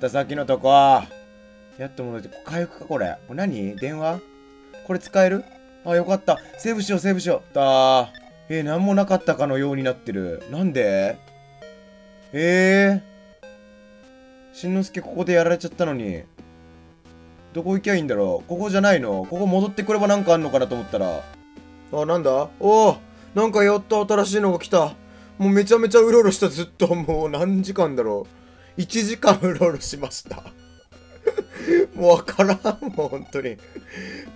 たさっきのとこ。やっと戻って、回復かこれ。これ何？電話？これ使える？あ、よかった。セーブしよう、セーブしよう。だー。えー、なんもなかったかのようになってる。なんで？えー。しんのすけここでやられちゃったのに。どこ行きゃいいんだろう？ここじゃないの？ここ戻ってくればなんかあんのかなと思ったら。あ、なんだ？おおなんかやっと新しいのが来た。もうめちゃめちゃうろうろしたずっと。もう何時間だろう？1時間うろうろしました。もうわからん、もう本当に。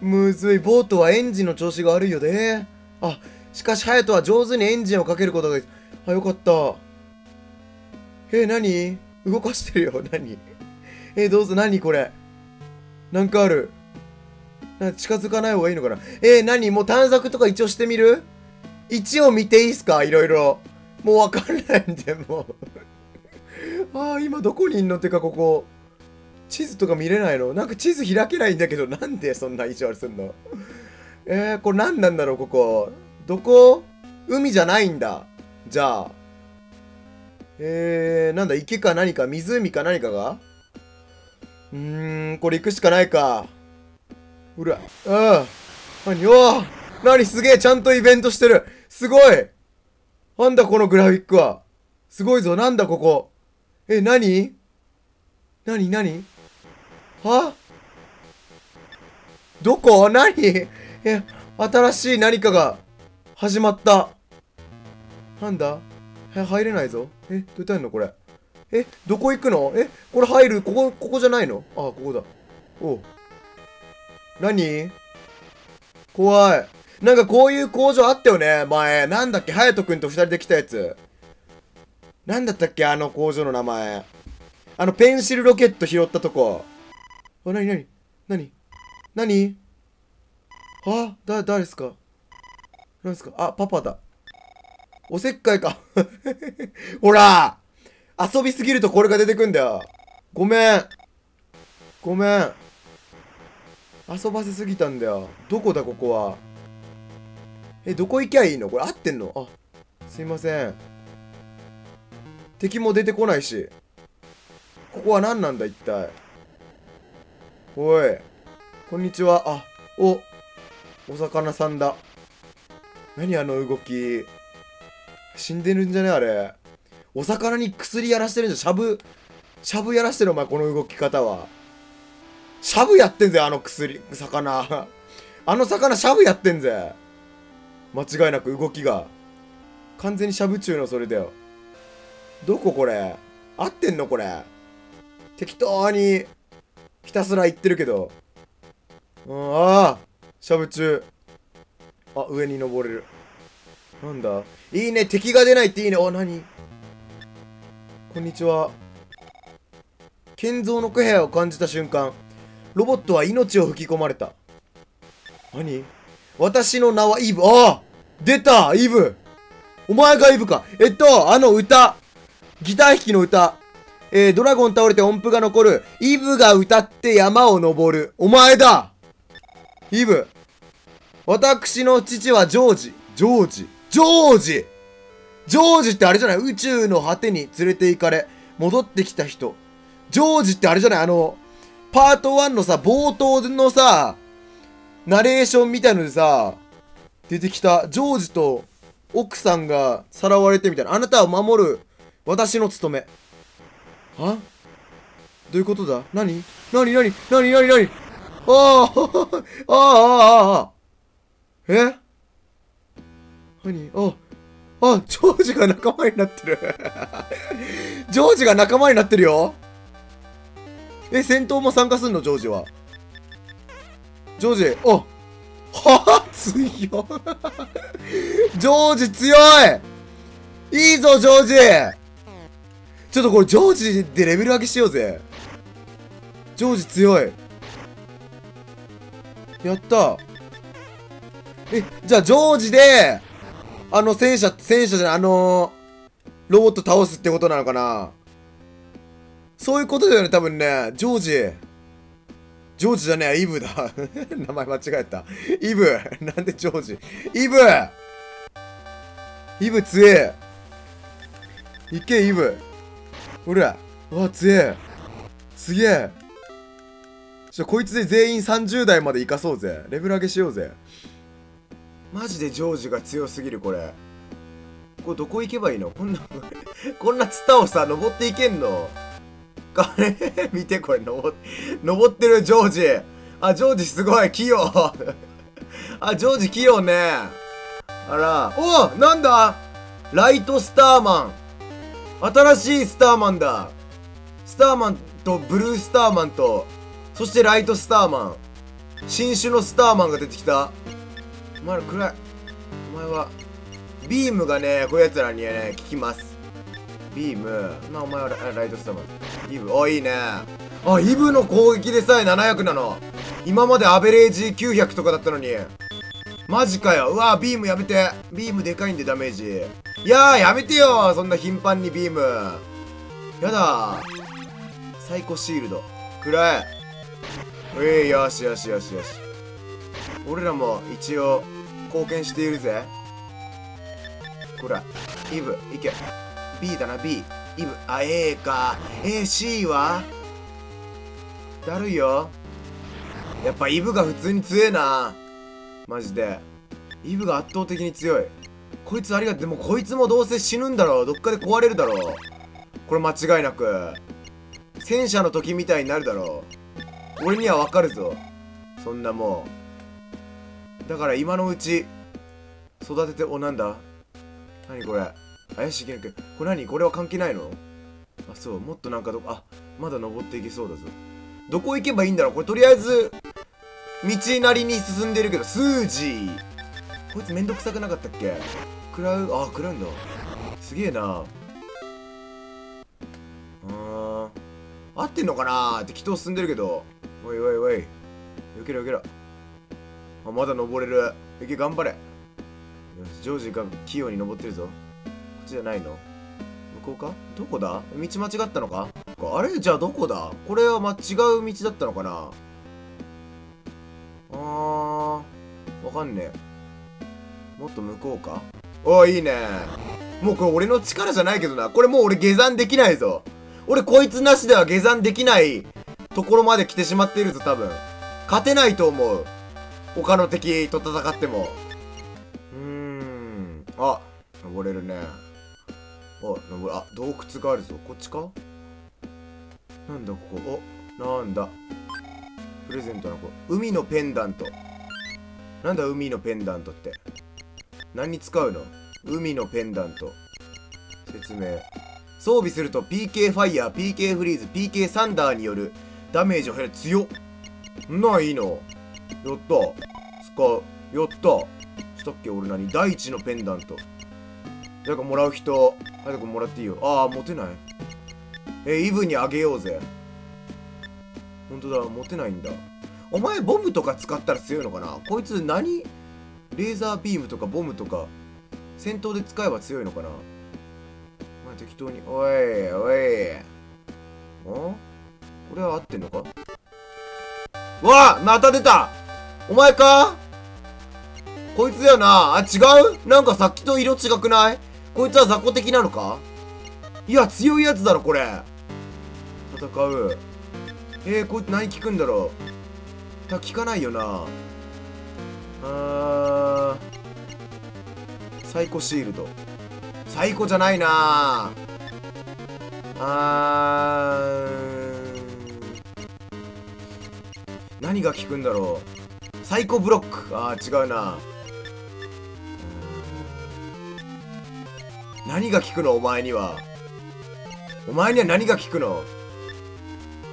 むずい。ボートはエンジンの調子が悪いよね。あ、しかし、ハヤトは上手にエンジンをかけることができあ、よかった。え、何？動かしてるよ。何？え、どうぞ、何これ？なんかある？な近づかない方がいいのかな？えー、何？もう探索とか一応してみる？一応見ていいっすか？いろいろ。もうわかんないんで、もう。ああ、今どこにいんのってか、ここ。地図とか見れないの？なんか地図開けないんだけど、なんでそんな意地悪すんの？えー、これ何なんだろう、ここ。どこ？海じゃないんだ。じゃあ。えー、なんだ、池か何か、湖か何かが？うーん、これ行くしかないか。うら、うん。何？おー何？すげえ、ちゃんとイベントしてる。すごいなんだこのグラフィックは。すごいぞ、なんだここ。え、何？何何？は？どこ？何？え、新しい何かが始まった。なんだ？え、入れないぞ。え、どうやってやんの？これ。え、どこ行くの？え、これ入る？ここ、ここじゃないの？あ、ここだ。おう。何？怖い。なんかこういう工場あったよね、前。なんだっけ、ハヤトくんと二人で来たやつ。なんだったっけ、あの工場の名前。あの、ペンシルロケット拾ったとこ。あ、なになになになに？あ、だ、誰ですか？なんですか？あ、パパだ。おせっかいか。ほら遊びすぎるとこれが出てくんだよ。ごめん。ごめん。遊ばせすぎたんだよ。どこだ、ここは？え、どこ行きゃいいの？これ合ってんの？あ、すいません。敵も出てこないし。ここは何なんだ、一体。おい。こんにちは。あ、お。お魚さんだ。何あの動き。死んでるんじゃねあれ。お魚に薬やらしてるんじゃ。しゃぶ、しゃぶやらしてるお前、この動き方は。しゃぶやってんぜ、あの薬、魚。あの魚、しゃぶやってんぜ。間違いなく動きが。完全にしゃぶ中のそれだよ。どここれ？合ってんの？これ。適当に、ひたすら言ってるけど。うん、ああしゃぶ中。あ、上に登れる。なんだ？いいね、敵が出ないっていいね。お、なにこんにちは。建造の気配を感じた瞬間、ロボットは命を吹き込まれた。何？私の名はイブ。ああ出たイブお前がイブか。えっと、あの歌。ギター弾きの歌。えー、ドラゴン倒れて音符が残る。イブが歌って山を登る。お前だイブ。私の父はジョージ。ジョージ。ジョージジョージってあれじゃない？宇宙の果てに連れて行かれ、戻ってきた人。ジョージってあれじゃない？あの、パート1のさ、冒頭のさ、ナレーションみたいのでさ、出てきた、ジョージと奥さんがさらわれてみたいな。あなたを守る、私の務め。は？どういうことだ？何？何？何？何？何？何？あああああああえ？何？ああ、ジョージが仲間になってる。ジョージが仲間になってるよ。え、戦闘も参加すんの？ジョージは。ジョージ、おはあ、強い。ジョージ強い。いいぞ、ジョージ。ちょっとこれ、ジョージでレベル上げしようぜ。ジョージ強い。やった。え、じゃあ、ジョージで、あの戦車、戦車じゃない、あのー、ロボット倒すってことなのかなそういうことだよね、多分ね。ジョージ。ジョージじゃねえ、イブだ。名前間違えた。イブ。なんでジョージ？イブイブ強え。いけ、イブ。ほら。うわ、強え。すげえ。ちょこいつで全員30代まで生かそうぜ。レベル上げしようぜ。マジでジョージが強すぎるこれ。これどこ行けばいいの？こんな こんなツタをさ登っていけんの？か 見てこれ登登ってるジョージ。あジョージすごい器用 あジョージ器用ね。あら。おなんだ？ライトスターマン。新しいスターマンだ。スターマンとブルースターマンとそしてライトスターマン。新種のスターマンが出てきた。お前ら暗い。お前はビームがねこういうやつらにね効きます。ビーム。まあお前はライトスターマン。イブあいいね。あイブの攻撃でさえ700なの。今までアベレージ900とかだったのに。マジかよ。うわビームやめて。ビームでかいんでダメージ。いやーやめてよそんな頻繁にビーム。やだ。サイコシールド。暗い。うえいよしよしよしよし。俺らも一応貢献しているぜ。こらイブいけ。B だな B イブあ A か。AC は？だるいよ。やっぱイブが普通に強えな。マジで。イブが圧倒的に強い。こいつありがとうでもこいつもどうせ死ぬんだろう。どっかで壊れるだろう。これ間違いなく。戦車の時みたいになるだろう。俺にはわかるぞ。そんなもん。だから今のうち育てておなんだ？何これ？怪しいけんけこれ何？これは関係ないの？あそう。もっとなんかどあまだ登っていけそうだぞ。どこ行けばいいんだろう？これとりあえず道なりに進んでるけどスージーこいつめんどくさくなかったっけ？食らう？あ食らうんだ。すげえな。あ合ってんのかな？適当進んでるけど。おいおいおい。よけろよけろ。あまだ登れる。いけ頑張れ。よしジョージが器用に登ってるぞ。こっちじゃないの？向こうか？どこだ？道間違ったのか？あれ？じゃあどこだ？これはま違う道だったのかな？あー。わかんねえ。もっと向こうか？おいいね。もうこれ俺の力じゃないけどな。これもう俺下山できないぞ。俺こいつなしでは下山できないところまで来てしまっているぞ多分。勝てないと思う。他の敵と戦っても。うーん。あ登れるね。あ登るあ洞窟があるぞ。こっちか？なんだここ？おなんだ？プレゼントの子。海のペンダント。なんだ海のペンダントって？何に使うの？海のペンダント。説明。装備すると PK ファイヤー PK フリーズ PK サンダーによるダメージを減る。強っ。ないいの。やった。使う。やった。したっけ？俺何？第一のペンダント。誰かもらう人。早くもらっていいよ。ああ持てない。えイブにあげようぜ。本当だ。持てないんだ。お前ボムとか使ったら強いのかな？こいつ何？レーザービームとかボムとか戦闘で使えば強いのかな？お前適当においおい。お？これは合ってんのか？わあまた出た！お前か？こいつだよな。あ違う？なんかさっきと色違くない？こいつは雑魚的なのか？いや強いやつだろこれ。戦う。えー、こいつ何聞くんだろう？聞かないよな。あー。サイコシールド。サイコじゃないな。あー。何が効くんだろう。サイコブロック。あー違うな。何が効くの？お前には。お前には何が効くの？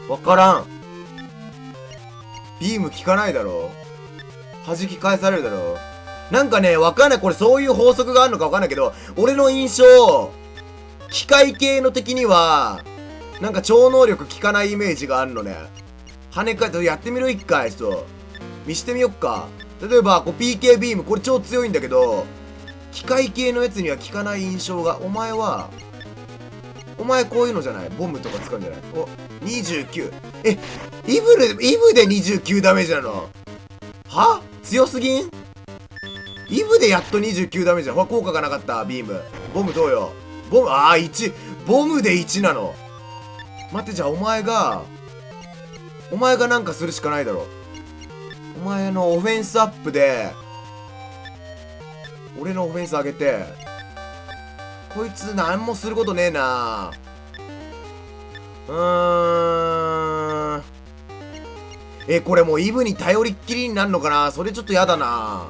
わからん。ビーム効かないだろ弾き返されるだろうなんかね、わかんない。これそういう法則があるのかわかんないけど、俺の印象、機械系の敵には、なんか超能力効かないイメージがあるのね。跳ね返って、やってみろ一回、ちょっと。見してみよっか。例えば、こう PK ビーム、これ超強いんだけど、機械系のやつには効かない印象が、お前は、お前こういうのじゃない？ボムとか使うんじゃない？お、29。え、イブで、イブで29ダメージなの？は？強すぎん？イブでやっと29ダメージだ。ほら、効果がなかった、ビーム。ボムどうよ？ボム、あー、1。ボムで1なの。待って、じゃあお前が、お前がなんかするしかないだろお前のオフェンスアップで俺のオフェンス上げてこいつ何もすることねえなうーんえこれもうイブに頼りっきりになるのかな？それちょっとやだな。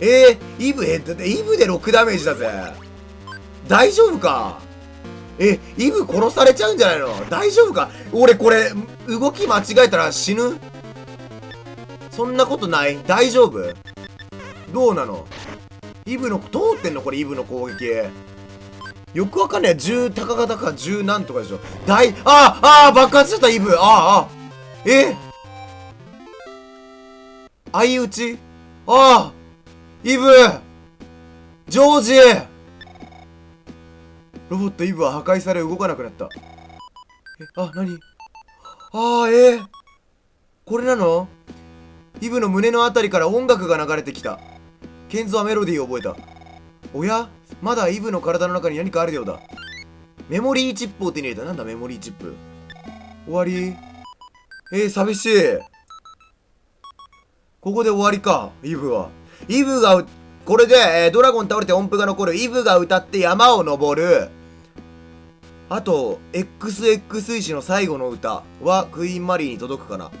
えー、イブえだってイブで6ダメージだぜ。大丈夫か？えイブ殺されちゃうんじゃないの？大丈夫か？俺これ動き間違えたら死ぬ？そんなことない？大丈夫？どうなの？イブの通ってんの？これイブの攻撃。よくわかんない。10高型か10なんとかでしょ。大ああああ爆発しちゃったイブ。ああえ相打ち？ああイブ。ジョージロボットイブは破壊され動かなくなった。えあ何？ああえー、これなの？イブの胸のあたりから音楽が流れてきた。ケンゾはメロディーを覚えた。おや？まだイブの体の中に何かあるようだ。メモリーチップを手に入れた。なんだメモリーチップ？終わり。えー、寂しい。ここで終わりかイブは。イブがこれで、えー、ドラゴン倒れて音符が残る。イブが歌って山を登る。あと XX 石の最後の歌はクイーンマリーに届くかな。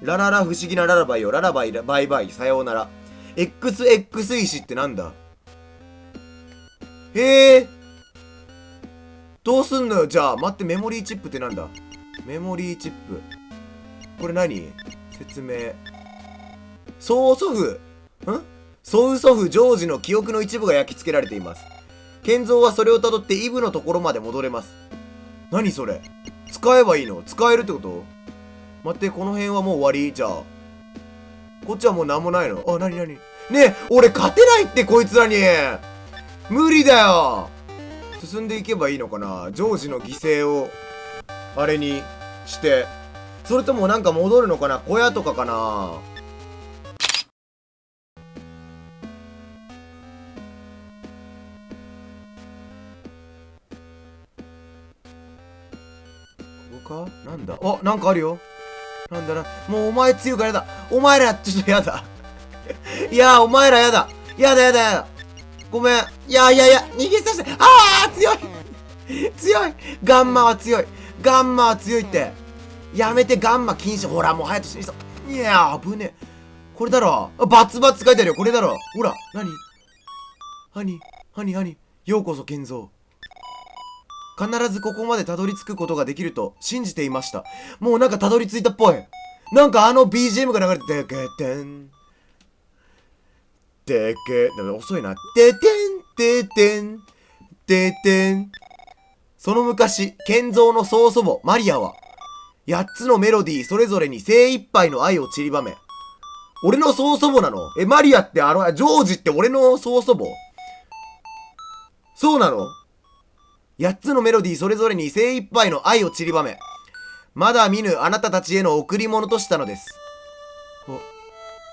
ラララ不思議なララバイよ。ララバイバイバイ。さようなら。XX 石ってなんだ？へえどうすんのよ？じゃあ待ってメモリーチップってなんだ？メモリーチップ。これ何？説明。曽祖父。ん？曽祖父ジョージの記憶の一部が焼き付けられています。建造はそれをたどってイブのところまで戻れます。何それ？使えばいいの？使えるってこと？待ってこの辺はもう終わり？じゃあ。こっちはもう何もないの？あ、なになにねえ俺勝てないってこいつらに。無理だよ。進んでいけばいいのかな？ジョージの犠牲を。あれにして。それともなんか戻るのかな？小屋とかかな？か？なんだ？あなんかあるよ。なんだな？もうお前強いからやだお前らちょっとやだ。い やお前らやだ。やだやだやだ。ごめん。いやいやいや逃げさせて。ああ強い。強い。ガンマは強い。ガンマは強いって。やめてガンマ禁止。ほらもう早く死にそう。いやー危ねえ。これだろ。バツバツ書いてあるよ。これだろ。ほら何？何？何？何？ようこそ建造必ずここまでたどり着くことができると信じていました。もうなんかたどり着いたっぽい。なんかあの BGM が流れて、てけてん。てけ、でも遅いな。ててん、ててん、ててん。その昔、建造の曽祖母、マリアは、8つのメロディーそれぞれに精一杯の愛を散りばめ、俺の曽祖母なの？え、マリアってあの、ジョージって俺の曽祖母？そうなの？8つのメロディーそれぞれに精一杯の愛を散りばめ、まだ見ぬあなたたちへの贈り物としたのです。お、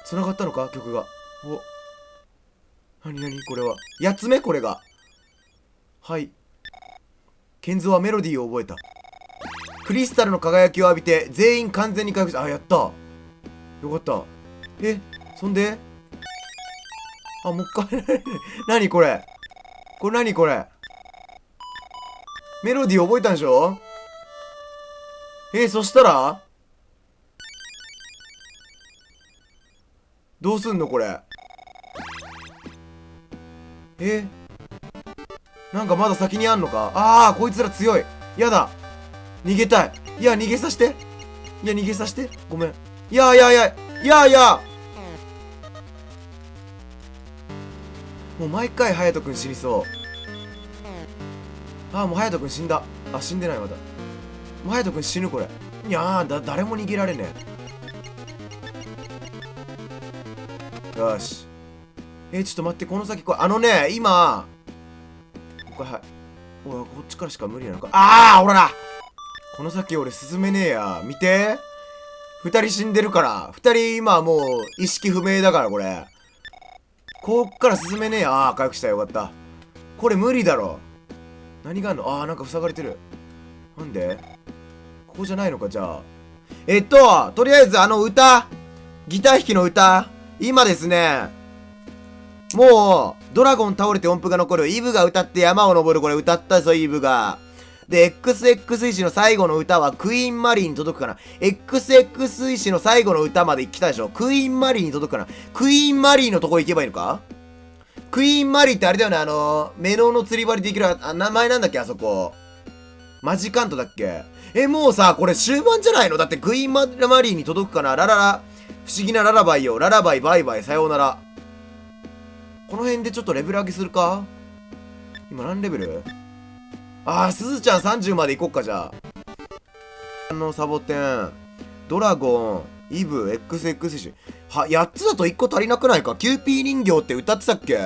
繋がったのか？曲が。お、なになにこれは？8つ目これが。はい。ケンゾはメロディーを覚えた。クリスタルの輝きを浴びて全員完全に回復した。あ、やったよかった。え、そんで？あ、もう一回。何これ？これ何これ？メロディー覚えたんでしょ？えー、そしたら？どうすんのこれ？え、なんかまだ先にあんのか？ああこいつら強い。やだ。逃げたい。いや逃げさせて。いや逃げさせて。ごめん。いやいやいやいやいや。もう毎回隼人君死にそう。あもう隼人君死んだ。あ死んでないまだ。もう隼人君死ぬこれ。いやーだ誰も逃げられねえ。よし。えー、ちょっと待ってこの先これあのね今これはい。おいこっちからしか無理なのか。ああほらな。この先俺進めねえや。見て。二人死んでるから。二人今もう意識不明だからこれ。こっから進めねえや。ああ回復した。よかった。これ無理だろ。何があんの？あーなんか塞がれてる。なんで？ここじゃないのかじゃあ。えっと、とりあえずあの歌、ギター弾きの歌、今ですね、もう、ドラゴン倒れて音符が残る、イブが歌って山を登る、これ歌ったぞ、イブが。で、XX 石の最後の歌はクイーンマリーに届くかな ?XX 石の最後の歌まで来たでしょ。クイーンマリーに届くかな。クイーンマリーのとこ行けばいいのか？クイーンマリーってあれだよね、あの、メノの釣り針できる、あ、名前なんだっけ、あそこ。マジカントだっけえ、もうさ、これ終盤じゃないの？だってクイーンマリーに届くかな？ラララ。不思議なララバイよ。ララバイ、バイバイ、さようなら。この辺でちょっとレベル上げするか？今何レベル？あー、すずちゃん30まで行こっか、じゃあ。あの、サボテン、ドラゴン、イブ、XX 種。は、8つだと1個足りなくないか？キューピー人形って歌ってたっけ？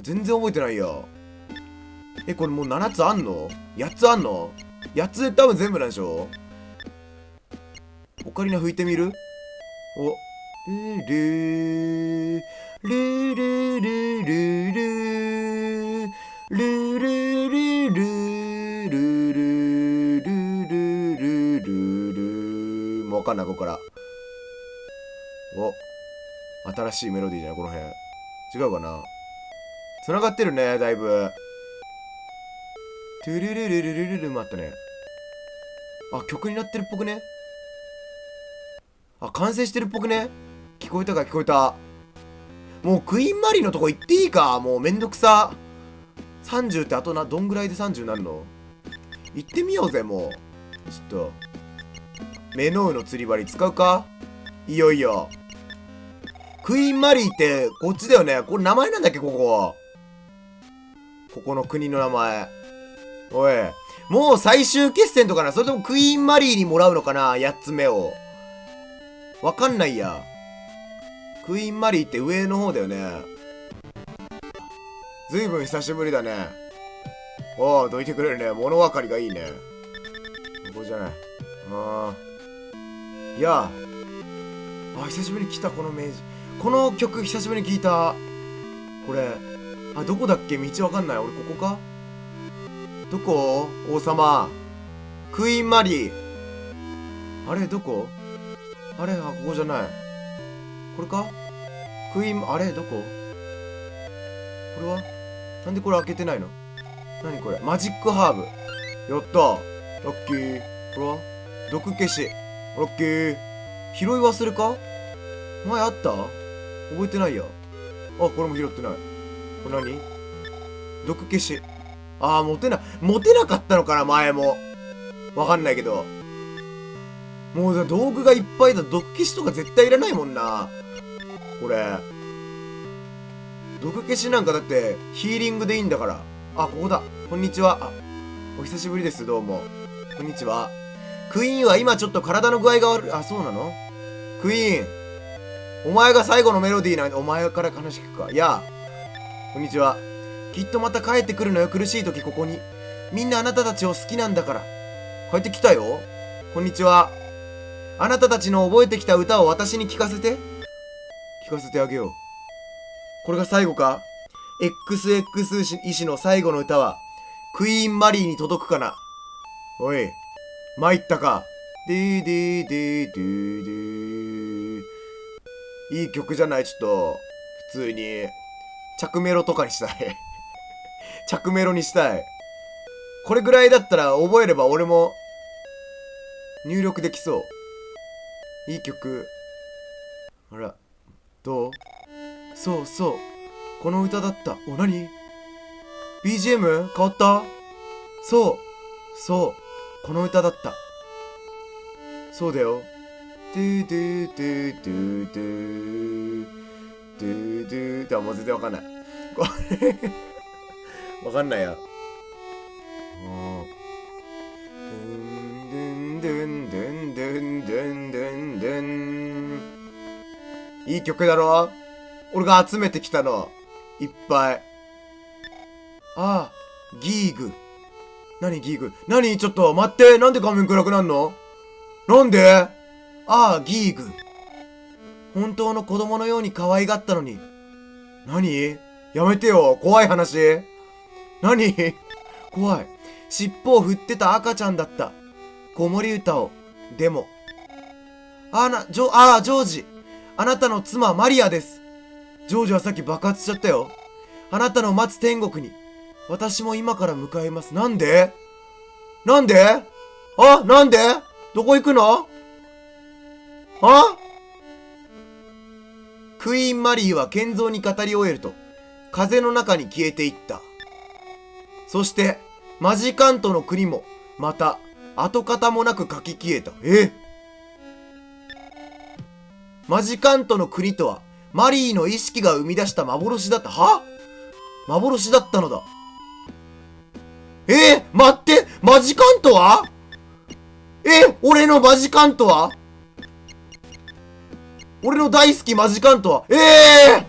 全然覚えてないよ。え、これもう7つあんの ?8 つあんの ?8 つで多分全部なんでしょ？オカリナ吹いてみる？お。ルー、れー新しいメロディーじゃない？この辺。違うかな？繋がってるねだいぶ。トゥルルルルルルルもあったねあ曲になってるっぽくねあ完成してるっぽくね聞こえたか聞こえたもうクイーンマリーのとこ行っていいかもうめんどくさ30ってあとなどんぐらいで30になるの行ってみようぜもうちょっとメノウの釣り針使うかいよいよクイーンマリーってこっちだよねこれ名前なんだっけここここの国の名前おいもう最終決戦とかなそれともクイーンマリーにもらうのかな ?8 つ目を。わかんないや。クイーンマリーって上の方だよね。ずいぶん久しぶりだね。おお、どいてくれるね。物分かりがいいね。ここじゃない。ああ。いやあ、久しぶりに来た、この明治。この曲、久しぶりに聞いた。これ。あ、どこだっけ？道わかんない。俺、ここか？どこ？王様。クイーンマリー。あれ、どこ？あれ、あ、ここじゃない。これか？クイーン、あれ、どこ？これは？なんでこれ開けてないの？何これ？マジックハーブ。やったラッキー。これは？毒消し。ラッキー。拾い忘れか？前あった？覚えてないや。あ、これも拾ってない。これ何？毒消し。ああ、持てな、持てなかったのかな、前も。わかんないけど。もう道具がいっぱいだ。毒消しとか絶対いらないもんな。これ。毒消しなんかだってヒーリングでいいんだから。あ、ここだ。こんにちは。あ、お久しぶりです。どうも。こんにちは。クイーンは今ちょっと体の具合が悪い。あ、そうなの？クイーン。お前が最後のメロディーなんで、お前から話聞くか。やあ。こんにちは。きっとまた帰ってくるのよ。苦しい時ここに。みんなあなたたちを好きなんだから。帰ってきたよ。こんにちは。あなたたちの覚えてきた歌を私に聞かせて。聞かせてあげよう。これが最後か ?XX 医師の最後の歌は、クイーンマリーに届くかな？おい、参ったか？でーでーでーでーでー。いい曲じゃない？ちょっと、普通に。着メロとかにしたい。着メロにしたい。これぐらいだったら覚えれば俺も入力できそう。いい曲。あら、どう？そうそう。この歌だった。お、なに ?BGM? 変わった？そう。そう。この歌だった。そうだよ。ドゥドゥドゥドゥドゥドゥドゥドゥもう全然わかんない。これ わかんないや。ドゥンドゥンドゥンドゥンドゥンドゥンドゥンいい曲だろ？俺が集めてきたの。いっぱい。ああ、ギーグ。何ギーグ？何？ちょっと待ってなんで画面暗くなんの？なんで？ああ、ギーグ。本当の子供のように可愛がったのに。何？やめてよ。怖い話。何？怖い。尻尾を振ってた赤ちゃんだった。子守歌を。でも。あな、ジョ、ああ、ジョージ。あなたの妻、マリアです。ジョージはさっき爆発しちゃったよ。あなたの待つ天国に、私も今から向かいます。なんで？なんで？あなんで？どこ行くの？あ？クイーンマリーは建造に語り終えると、風の中に消えていった。そして、マジカントの国も、また、跡形もなく書き消えた。え？マジカントの国とは、マリーの意識が生み出した幻だった。は？幻だったのだ。え、待ってマジカントは？え？俺のマジカントは？俺の大好きマジカントはええー、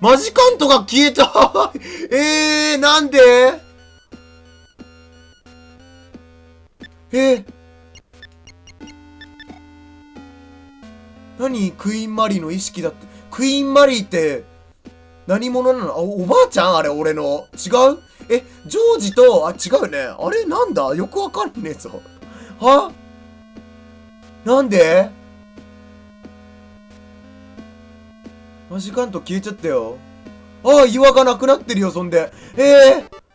マジカントが消えた えー、なんで？えー、何クイーンマリーの意識だって？クイーンマリーって、何者なの？あ、おばあちゃんあれ、俺の？違う？え、ジョージと、あ、違うね。あれなんだ？よくわかんねえぞ。は？なんで？マジカント消えちゃったよ。ああ、岩がなくなってるよ、そんで。ええー？